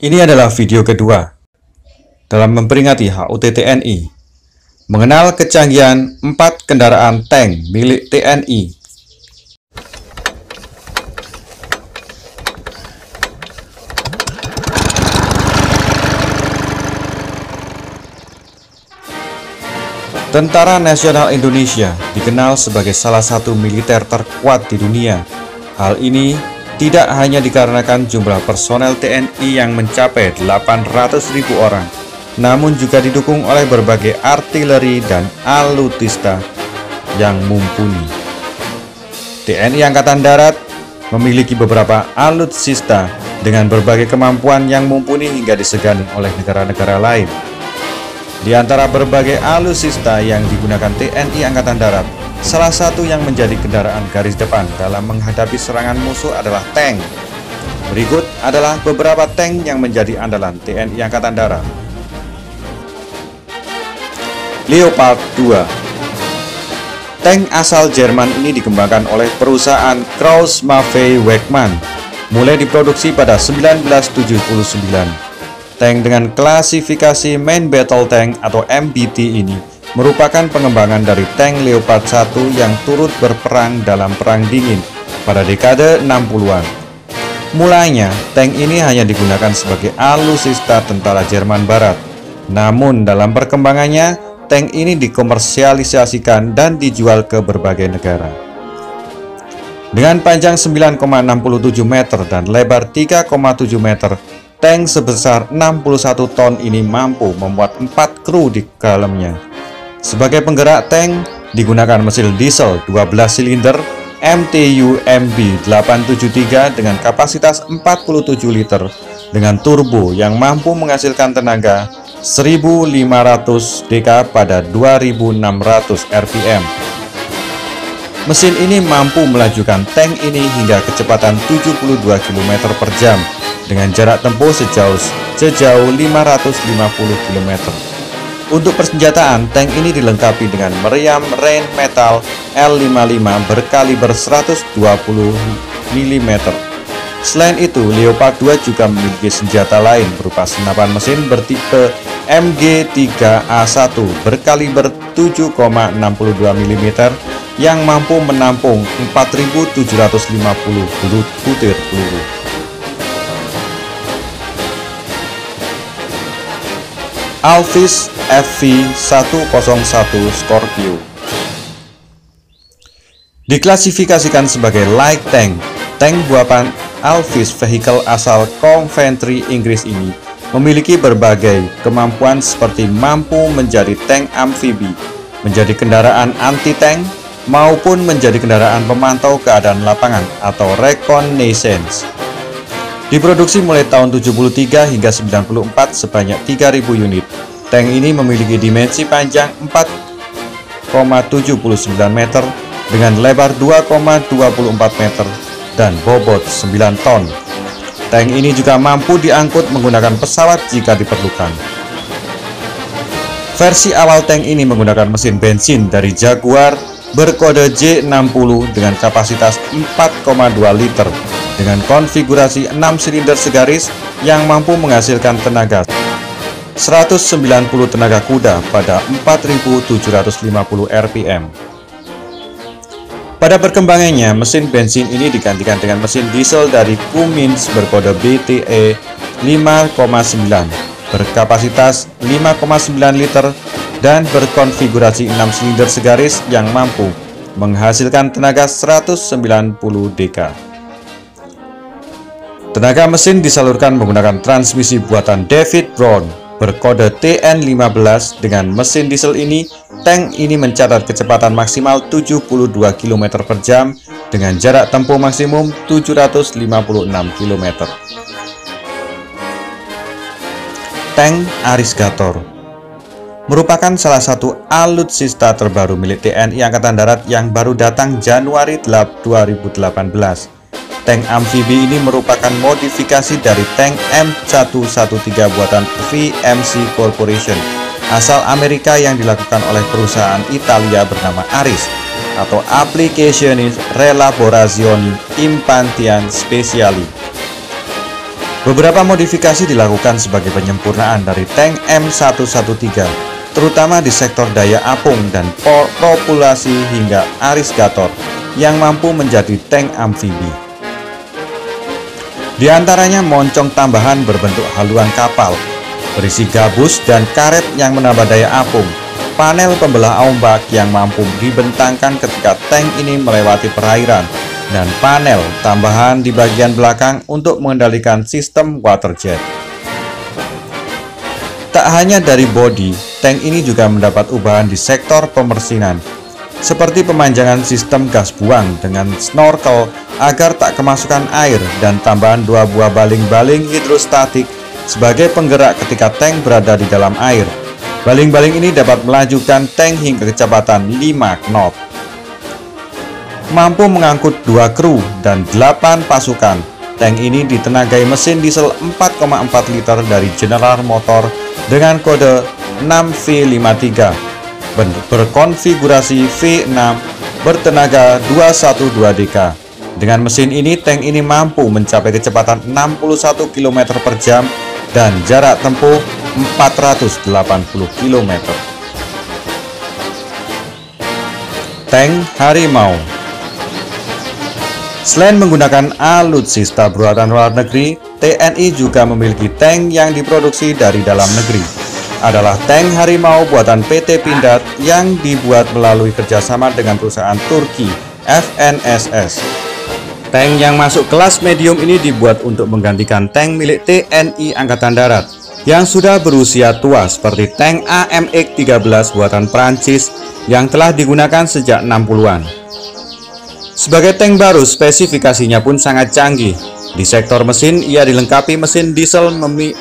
Ini adalah video kedua dalam memperingati HUT TNI mengenal kecanggihan empat kendaraan tank milik TNI. Tentara Nasional Indonesia dikenal sebagai salah satu militer terkuat di dunia. Hal ini tidak hanya dikarenakan jumlah personel TNI yang mencapai 800.000 orang, namun juga didukung oleh berbagai artileri dan alutista yang mumpuni. TNI Angkatan Darat memiliki beberapa alutsista dengan berbagai kemampuan yang mumpuni hingga disegani oleh negara-negara lain. Di antara berbagai alutsista yang digunakan TNI Angkatan Darat, salah satu yang menjadi kendaraan garis depan dalam menghadapi serangan musuh adalah tank. Berikut adalah beberapa tank yang menjadi andalan TNI Angkatan Darat. Leopard 2 Tank asal Jerman ini dikembangkan oleh perusahaan Krauss-Maffei Wegmann mulai diproduksi pada 1979 Tank dengan klasifikasi Main Battle Tank atau MBT ini merupakan pengembangan dari tank Leopard 1 yang turut berperang dalam Perang Dingin pada dekade 60-an. Mulanya, tank ini hanya digunakan sebagai alusista tentara Jerman Barat. Namun dalam perkembangannya, tank ini dikomersialisasikan dan dijual ke berbagai negara. Dengan panjang 9,67 meter dan lebar 3,7 meter, Tank sebesar 61 ton ini mampu memuat 4 kru di dalamnya. Sebagai penggerak tank, digunakan mesin diesel 12 silinder MTU MB 873 dengan kapasitas 47 liter dengan turbo yang mampu menghasilkan tenaga 1500 dk pada 2600 rpm. Mesin ini mampu melajukan tank ini hingga kecepatan 72 km per jam dengan jarak tempuh sejauh sejauh 550 km. Untuk persenjataan, tank ini dilengkapi dengan meriam rain metal L55 berkaliber 120 mm. Selain itu, Leopard 2 juga memiliki senjata lain berupa senapan mesin bertipe MG3A1 berkaliber 7,62 mm yang mampu menampung 4.750 butir peluru. Alvis FV101 Scorpio Diklasifikasikan sebagai light tank, tank buatan Alvis vehicle asal Coventry, Inggris ini memiliki berbagai kemampuan seperti mampu menjadi tank amfibi, menjadi kendaraan anti-tank, maupun menjadi kendaraan pemantau keadaan lapangan atau reconnaissance. Diproduksi mulai tahun 73 hingga 94 sebanyak 3000 unit. Tank ini memiliki dimensi panjang 4,79 meter dengan lebar 2,24 meter dan bobot 9 ton. Tank ini juga mampu diangkut menggunakan pesawat jika diperlukan. Versi awal tank ini menggunakan mesin bensin dari Jaguar berkode J60 dengan kapasitas 4,2 liter dengan konfigurasi 6 silinder segaris yang mampu menghasilkan tenaga 190 tenaga kuda pada 4750 rpm. Pada perkembangannya, mesin bensin ini digantikan dengan mesin diesel dari Cummins berkode BTE 5,9 berkapasitas 5,9 liter dan berkonfigurasi 6 silinder segaris yang mampu menghasilkan tenaga 190 dk. Tenaga mesin disalurkan menggunakan transmisi buatan David Brown berkode TN15 dengan mesin diesel ini, tank ini mencatat kecepatan maksimal 72 km per jam dengan jarak tempuh maksimum 756 km. Tank Arisgator merupakan salah satu alutsista terbaru milik TNI Angkatan Darat yang baru datang Januari 2018 Tank amfibi ini merupakan modifikasi dari tank M113 buatan VMC Corporation asal Amerika yang dilakukan oleh perusahaan Italia bernama Aris atau Applicazioni Relaborazioni Impantian Speciali. Beberapa modifikasi dilakukan sebagai penyempurnaan dari tank M113, terutama di sektor daya apung dan populasi hingga arisgator yang mampu menjadi tank amfibi. Di antaranya moncong tambahan berbentuk haluan kapal, berisi gabus dan karet yang menambah daya apung, panel pembelah ombak yang mampu dibentangkan ketika tank ini melewati perairan, dan panel tambahan di bagian belakang untuk mengendalikan sistem water jet. Tak hanya dari bodi, tank ini juga mendapat ubahan di sektor pemersinan, seperti pemanjangan sistem gas buang dengan snorkel agar tak kemasukan air dan tambahan dua buah baling-baling hidrostatik sebagai penggerak ketika tank berada di dalam air. Baling-baling ini dapat melajukan tank hingga kecepatan 5 knot mampu mengangkut dua kru dan 8 pasukan. Tank ini ditenagai mesin diesel 4,4 liter dari General Motor dengan kode 6V53 berkonfigurasi V6 bertenaga 212DK. Dengan mesin ini, tank ini mampu mencapai kecepatan 61 km per jam dan jarak tempuh 480 km. Tank Harimau Selain menggunakan alutsista buatan luar negeri, TNI juga memiliki tank yang diproduksi dari dalam negeri. Adalah tank Harimau buatan PT Pindad yang dibuat melalui kerjasama dengan perusahaan Turki, FNSS. Tank yang masuk kelas medium ini dibuat untuk menggantikan tank milik TNI Angkatan Darat yang sudah berusia tua seperti tank AMX-13 buatan Prancis yang telah digunakan sejak 60-an. Sebagai tank baru, spesifikasinya pun sangat canggih. Di sektor mesin, ia dilengkapi mesin diesel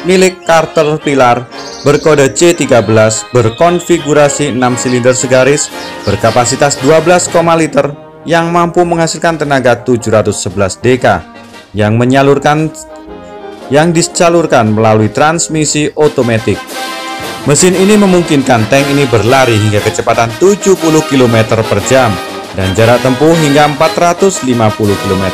milik Caterpillar berkode C13 berkonfigurasi 6 silinder segaris berkapasitas 12, liter yang mampu menghasilkan tenaga 711 dk yang menyalurkan yang disalurkan melalui transmisi otomatis. Mesin ini memungkinkan tank ini berlari hingga kecepatan 70 km per jam dan jarak tempuh hingga 450 km.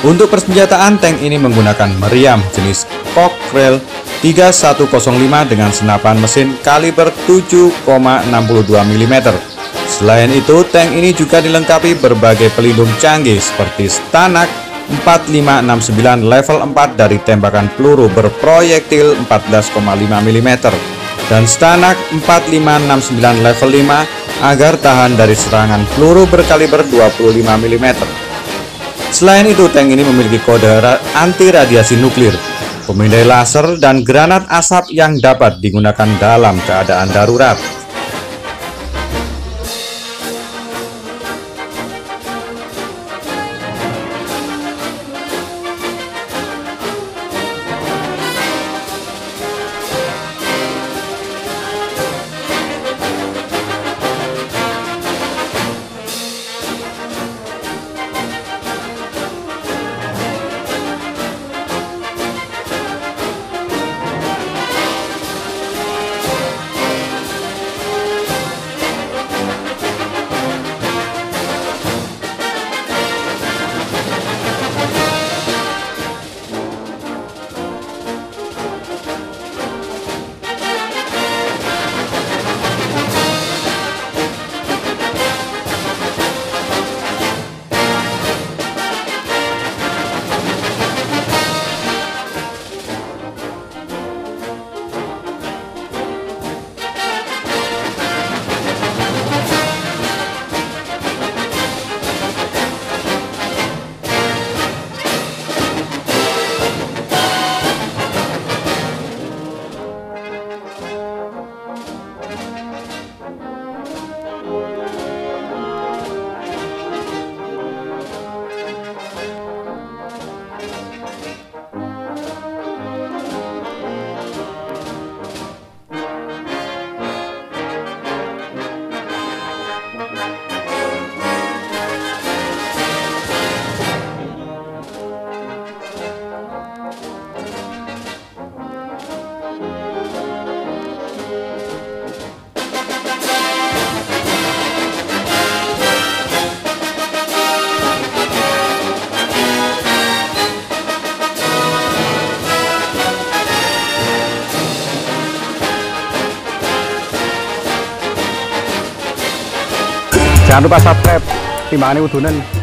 Untuk persenjataan, tank ini menggunakan meriam jenis Cockerel 3105 dengan senapan mesin kaliber 7,62 mm. Selain itu, tank ini juga dilengkapi berbagai pelindung canggih seperti Stanak 4569 level 4 dari tembakan peluru berproyektil 14,5 mm dan Stanak 4569 level 5 agar tahan dari serangan peluru berkaliber 25 mm. Selain itu, tank ini memiliki kode anti radiasi nuklir, pemindai laser, dan granat asap yang dapat digunakan dalam keadaan darurat. Jangan lupa subscribe. Timbangannya udunan.